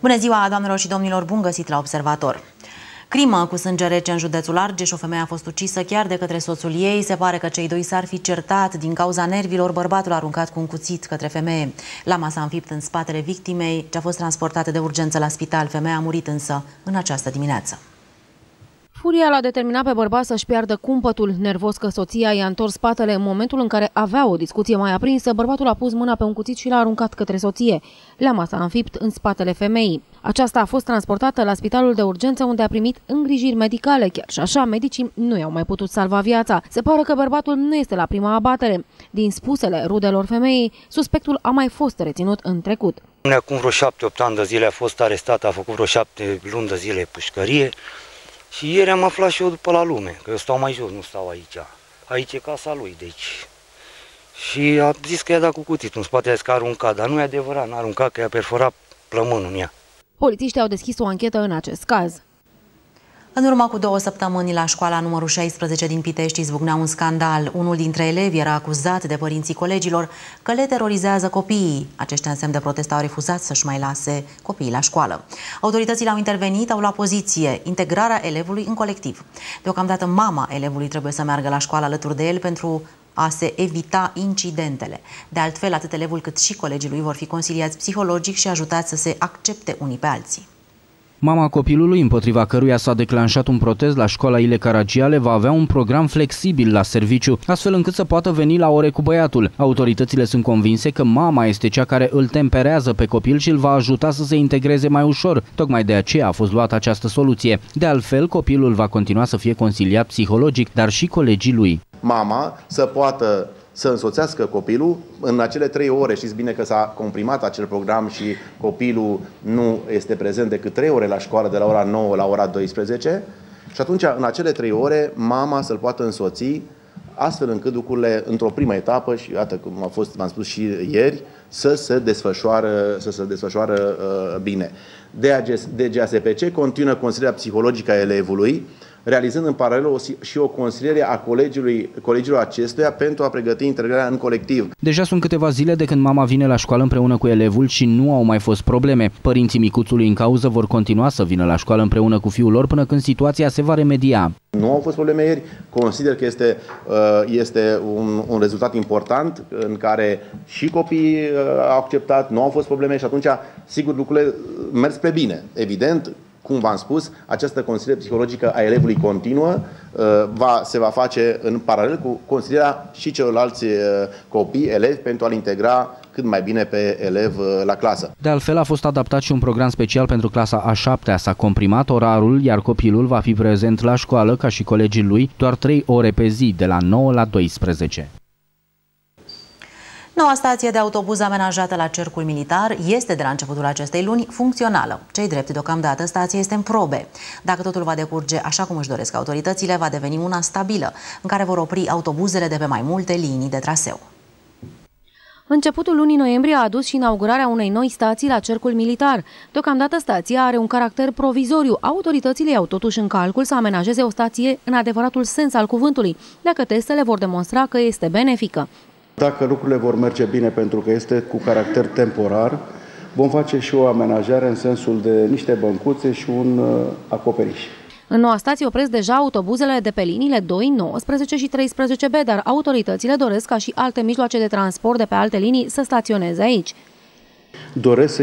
Bună ziua, doamnelor și domnilor, bun găsit la Observator! Crimă cu sânge rece în județul Argeș, o femeie a fost ucisă chiar de către soțul ei. Se pare că cei doi s-ar fi certat din cauza nervilor. Bărbatul a aruncat cu un cuțit către femeie. Lama s-a înfipt în spatele victimei, ce a fost transportată de urgență la spital. Femeia a murit însă în această dimineață. Furia l-a determinat pe bărbat să-și piardă cumpătul. Nervos că soția i-a întors spatele în momentul în care avea o discuție mai aprinsă, bărbatul a pus mâna pe un cuțit și l-a aruncat către soție. Leama s-a înfipt în spatele femeii. Aceasta a fost transportată la spitalul de urgență unde a primit îngrijiri medicale. Chiar și așa, medicii nu i-au mai putut salva viața. Se pare că bărbatul nu este la prima abatere. Din spusele rudelor femeii, suspectul a mai fost reținut în trecut. Acum vreo șapte-opt ani de zile a fost arestat, a făcut vreo șapte luni de zile pușcărie. Și ieri am aflat și eu după la lume, că eu stau mai jos, nu stau aici. Aici e casa lui, deci. Și a zis că i-a dat cu cuțitul în spate, a zis că a aruncat, dar nu e adevărat, n-a aruncat, că i-a perforat plămânul în ea. Polițiștii au deschis o anchetă în acest caz. În urmă cu două săptămâni, la școala numărul 16 din Pitești izbucnea un scandal. Unul dintre elevi era acuzat de părinții colegilor că le terorizează copiii. Aceștia în semn de protest au refuzat să-și mai lase copiii la școală. Autoritățile au intervenit, au luat poziție, integrarea elevului în colectiv. Deocamdată mama elevului trebuie să meargă la școală alături de el pentru a se evita incidentele. De altfel, atât elevul cât și colegii lui vor fi consiliați psihologic și ajutați să se accepte unii pe alții. Mama copilului, împotriva căruia s-a declanșat un protest la școala Ile Caragiale, va avea un program flexibil la serviciu, astfel încât să poată veni la ore cu băiatul. Autoritățile sunt convinse că mama este cea care îl temperează pe copil și îl va ajuta să se integreze mai ușor. Tocmai de aceea a fost luată această soluție. De altfel, copilul va continua să fie consiliat psihologic, dar și colegii lui. Mama să poată să însoțească copilul în acele trei ore. Știți bine că s-a comprimat acel program și copilul nu este prezent decât trei ore la școală, de la ora 9 la ora 12. Și atunci, în acele trei ore, mama să-l poată însoți astfel încât lucrurile, într-o primă etapă, și iată cum a fost, v-am spus și ieri, să se desfășoară, să se desfășoară uh, bine. DGASPC continuă consilierea psihologică a elevului, realizând în paralel o, și o consiliere a colegiului, colegilor acestuia pentru a pregăti integrarea în colectiv. Deja sunt câteva zile de când mama vine la școală împreună cu elevul și nu au mai fost probleme. Părinții micuțului în cauză vor continua să vină la școală împreună cu fiul lor până când situația se va remedia. Nu au fost probleme ieri, consider că este, uh, este un, un rezultat important în care și copiii uh, au acceptat, nu au fost probleme și atunci, sigur, lucrurile merg spre bine. Evident, cum v-am spus, această consiliere psihologică a elevului continuă, uh, va, se va face în paralel cu consilierea și celorlalți uh, copii, elevi, pentru a-l integra cât mai bine pe elev uh, la clasă. De altfel, a fost adaptat și un program special pentru clasa a 7 S-a comprimat orarul, iar copilul va fi prezent la școală, ca și colegii lui, doar 3 ore pe zi, de la 9 la 12. Noua stație de autobuz amenajată la Cercul Militar este de la începutul acestei luni funcțională. Cei drept, deocamdată, stația este în probe. Dacă totul va decurge așa cum își doresc autoritățile, va deveni una stabilă, în care vor opri autobuzele de pe mai multe linii de traseu. Începutul lunii noiembrie a adus și inaugurarea unei noi stații la Cercul Militar. Deocamdată stația are un caracter provizoriu. Autoritățile iau totuși în calcul să amenajeze o stație în adevăratul sens al cuvântului, dacă testele vor demonstra că este benefică. Dacă lucrurile vor merge bine pentru că este cu caracter temporar, vom face și o amenajare în sensul de niște băncuțe și un uh, acoperiș. În noua stație opresc deja autobuzele de pe liniile 2, 19 și 13B, dar autoritățile doresc ca și alte mijloace de transport de pe alte linii să staționeze aici. Doresc să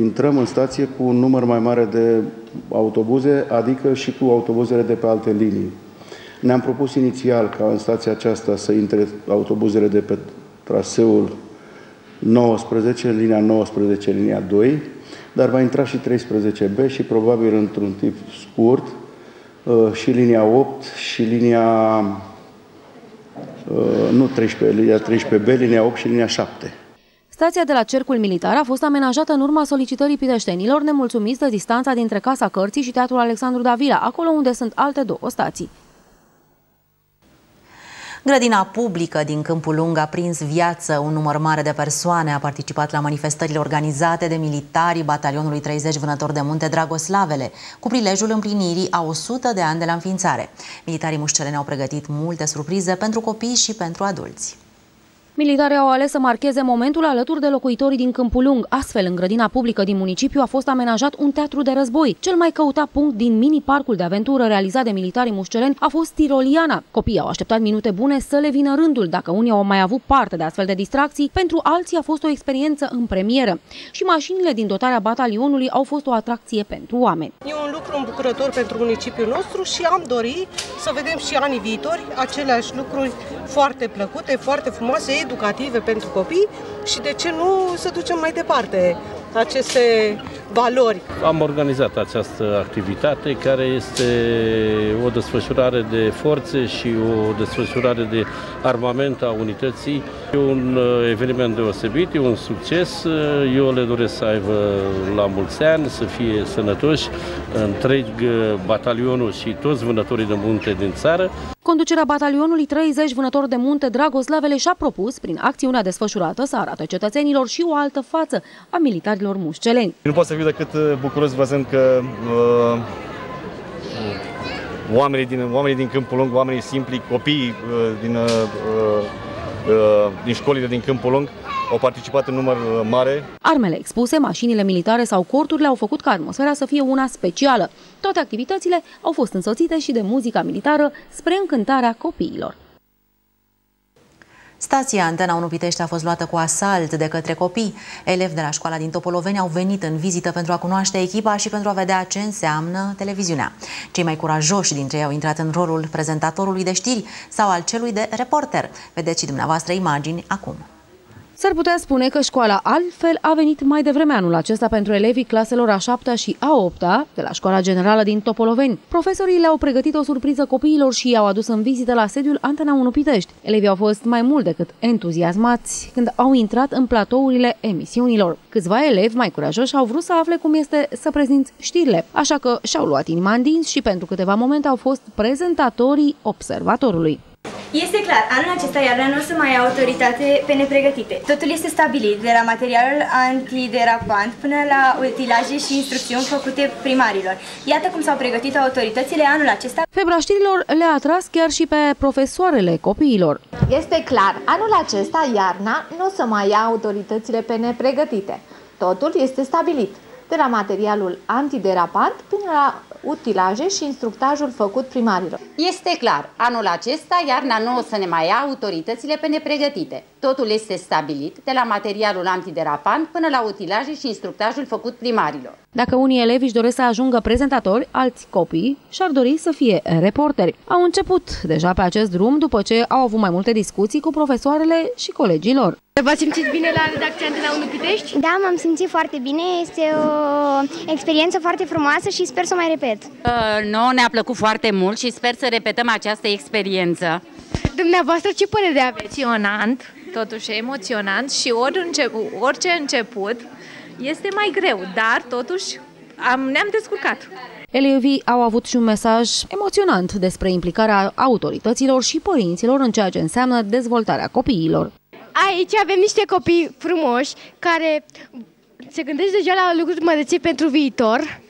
intrăm în stație cu un număr mai mare de autobuze, adică și cu autobuzele de pe alte linii. Ne-am propus inițial ca în stația aceasta să intre autobuzele de pe traseul 19, linia 19, linia 2, dar va intra și 13B și probabil într-un timp scurt uh, și linia 8 și linia uh, nu 13, linia 13B, linia 8 și linia 7. Stația de la Cercul Militar a fost amenajată în urma solicitării piteștenilor nemulțumiți de distanța dintre Casa Cărții și Teatrul Alexandru Davila, acolo unde sunt alte două stații. Grădina publică din Câmpul Lung a prins viață. Un număr mare de persoane a participat la manifestările organizate de militarii Batalionului 30 Vânător de Munte Dragoslavele, cu prilejul împlinirii a 100 de ani de la înființare. Militarii mușceleni au pregătit multe surprize pentru copii și pentru adulți. Militarii au ales să marcheze momentul alături de locuitorii din Câmpul Lung. Astfel, în grădina publică din municipiu a fost amenajat un teatru de război. Cel mai căutat punct din mini-parcul de aventură realizat de militarii mușceleni a fost Tiroliana. Copiii au așteptat minute bune să le vină rândul. Dacă unii au mai avut parte de astfel de distracții, pentru alții a fost o experiență în premieră. Și mașinile din dotarea batalionului au fost o atracție pentru oameni. E un lucru îmbucurător pentru municipiul nostru și am dorit să vedem și anii viitori aceleași lucruri foarte plăcute, foarte frumoase, educative pentru copii și de ce nu să ducem mai departe aceste valori. Am organizat această activitate care este o desfășurare de forțe și o desfășurare de armament a unității. E un uh, eveniment deosebit, e un succes. Eu le doresc să aibă la mulți ani, să fie sănătoși, întreg uh, batalionul și toți vânătorii de munte din țară. Conducerea batalionului 30 vânători de munte Dragoslavele și-a propus, prin acțiunea desfășurată, să arate cetățenilor și o altă față a militarilor mușceleni. Nu pot să fiu decât uh, bucuros văzând că uh, oamenii, din, oamenii din Câmpul Lung, oamenii simpli, copiii uh, din, uh, uh, din școlile din Câmpul Lung, au participat în număr uh, mare. Armele expuse, mașinile militare sau corturile au făcut ca atmosfera să fie una specială. Toate activitățile au fost însoțite și de muzica militară spre încântarea copiilor. Stația Antena 1 Pitești a fost luată cu asalt de către copii. Elevi de la școala din Topoloveni au venit în vizită pentru a cunoaște echipa și pentru a vedea ce înseamnă televiziunea. Cei mai curajoși dintre ei au intrat în rolul prezentatorului de știri sau al celui de reporter. Vedeți și dumneavoastră imagini acum. S-ar putea spune că școala altfel a venit mai devreme anul acesta pentru elevii claselor a 7 și a 8 -a, de la școala generală din Topoloveni. Profesorii le-au pregătit o surpriză copiilor și i-au adus în vizită la sediul Antena 1 Pitești. Elevii au fost mai mult decât entuziasmați când au intrat în platourile emisiunilor. Câțiva elevi mai curajoși au vrut să afle cum este să prezinți știrile, așa că și-au luat inima în dinți și pentru câteva momente au fost prezentatorii observatorului. Este clar, anul acesta iarna nu o să mai ai autoritate pe nepregătite. Totul este stabilit, de la materialul antiderapant până la utilaje și instrucțiuni făcute primarilor. Iată cum s-au pregătit autoritățile anul acesta. Febra știrilor le-a atras chiar și pe profesoarele copiilor. Este clar, anul acesta, iarna, nu o să mai ia autoritățile pe nepregătite. Totul este stabilit de la materialul antiderapant până la utilaje și instructajul făcut primarilor. Este clar, anul acesta iarna nu o să ne mai ia autoritățile pe nepregătite. Totul este stabilit de la materialul antiderapant până la utilaje și instructajul făcut primarilor. Dacă unii elevi își doresc să ajungă prezentatori, alți copii și-ar dori să fie reporteri. Au început deja pe acest drum după ce au avut mai multe discuții cu profesoarele și colegii lor. V-ați simțit bine la redacția Antena 1 Pitești? Da, m-am simțit foarte bine. Este o experiență foarte frumoasă și sper să o mai repet. Uh, no, ne-a plăcut foarte mult și sper să repetăm această experiență. Dumneavoastră ce părere aveți? Emoționant, totuși emoționant și ori început, orice început este mai greu, dar totuși am, ne-am descurcat. Elevii au avut și un mesaj emoționant despre implicarea autorităților și părinților în ceea ce înseamnă dezvoltarea copiilor. Aici avem niște copii frumoși care se gândesc deja la lucruri mărețe pentru viitor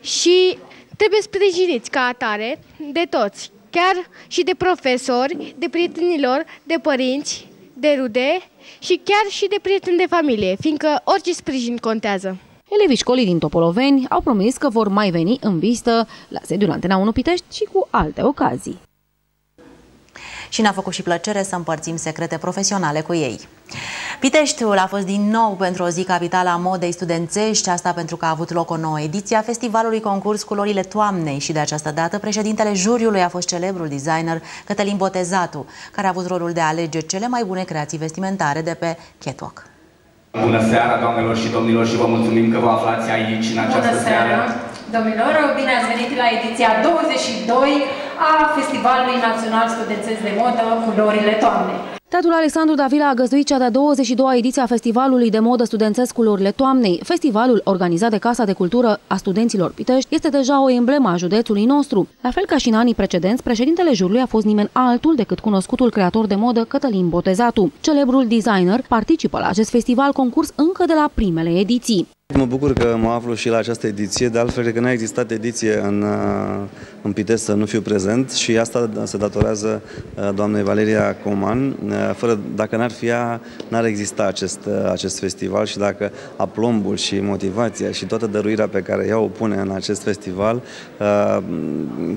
și trebuie sprijiniți ca atare de toți, chiar și de profesori, de prietenilor, de părinți, de rude și chiar și de prieteni de familie, fiindcă orice sprijin contează. Elevii școlii din Topoloveni au promis că vor mai veni în vizită la sediul Antena 1 Pitești și cu alte ocazii și ne-a făcut și plăcere să împărțim secrete profesionale cu ei. Piteștiul a fost din nou pentru o zi capitală a modei studențești, asta pentru că a avut loc o nouă ediție a festivalului concurs Culorile Toamnei și de această dată președintele juriului a fost celebrul designer Cătălin Botezatu, care a avut rolul de a alege cele mai bune creații vestimentare de pe catwalk. Bună seara, doamnelor și domnilor, și vă mulțumim că vă aflați aici în această Bună seara. seară. Domnilor, bine ați venit la ediția 22 a Festivalului Național Studențesc de Modă Culorile Toamnei. Teatrul Alexandru Davila a găzduit cea de-a 22-a ediție a Festivalului de Modă Studențesc Culorile Toamnei. Festivalul, organizat de Casa de Cultură a Studenților Pitești, este deja o emblemă a județului nostru. La fel ca și în anii precedenți, președintele jurului a fost nimeni altul decât cunoscutul creator de modă Cătălin Botezatu. Celebrul designer participă la acest festival concurs încă de la primele ediții. Mă bucur că mă aflu și la această ediție, de altfel că n-a existat ediție în, uh, în Pitești să nu fiu prezent și asta se datorează uh, doamnei Valeria Coman. Uh, fără, dacă n-ar fi ea, n-ar exista acest, acest festival și dacă aplombul și motivația și toată dăruirea pe care ea o pune în acest festival,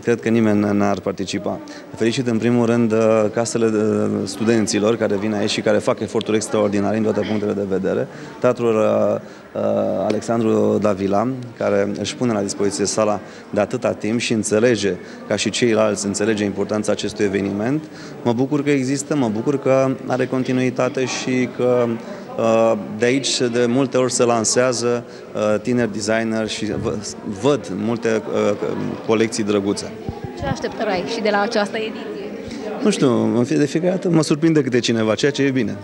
cred că nimeni n-ar participa. Felicit în primul rând casele studenților care vin aici și care fac eforturi extraordinare din toate punctele de vedere. Teatrul Uh, Alexandru Davila, care își pune la dispoziție sala de atâta timp și înțelege, ca și ceilalți, înțelege importanța acestui eveniment. Mă bucur că există, mă bucur că are continuitate și că uh, de aici de multe ori se lansează uh, tineri designer și văd multe colecții drăguțe. Ce așteptări ai și de la această ediție? Nu știu, de fiecare dată mă surprinde câte cineva, ceea ce e bine.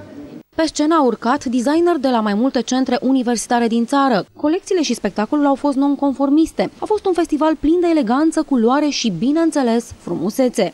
Pe scenă a urcat designer de la mai multe centre universitare din țară. Colecțiile și spectacolul au fost non-conformiste. A fost un festival plin de eleganță, culoare și, bineînțeles, frumusețe.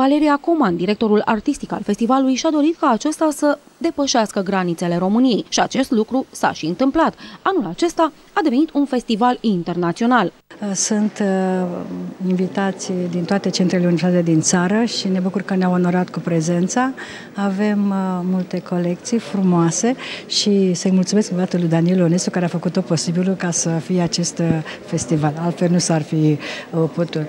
Valeria Coman, directorul artistic al festivalului, și-a dorit ca acesta să depășească granițele României și acest lucru s-a și întâmplat. Anul acesta a devenit un festival internațional. Sunt uh, invitați din toate centrele universitare din țară și ne bucur că ne-au onorat cu prezența. Avem uh, multe colecții frumoase și să-i mulțumesc încă lui Daniel Ionescu care a făcut tot posibilul ca să fie acest uh, festival. Altfel nu s-ar fi uh, putut.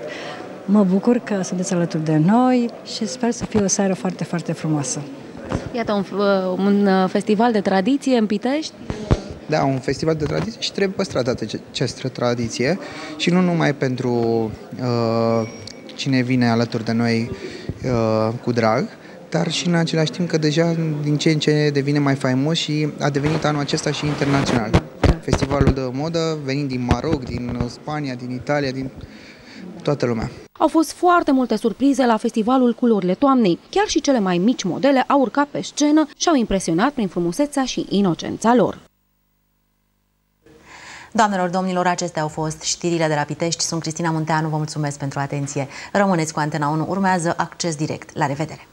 Mă bucur că sunteți alături de noi și sper să fie o seară foarte, foarte frumoasă. Iată un, un uh, festival de tradiție în Pitești. Da, un festival de tradiție și trebuie păstrată această tradiție și nu numai pentru uh, cine vine alături de noi uh, cu drag, dar și în același timp că deja din ce în ce devine mai faimos și a devenit anul acesta și internațional. Festivalul de modă venind din Maroc, din Spania, din Italia, din toată lumea. Au fost foarte multe surprize la festivalul Culorile Toamnei. Chiar și cele mai mici modele au urcat pe scenă și au impresionat prin frumusețea și inocența lor. Doamnelor, domnilor, acestea au fost știrile de la Pitești. Sunt Cristina Munteanu, vă mulțumesc pentru atenție. Rămâneți cu Antena 1, urmează acces direct. La revedere!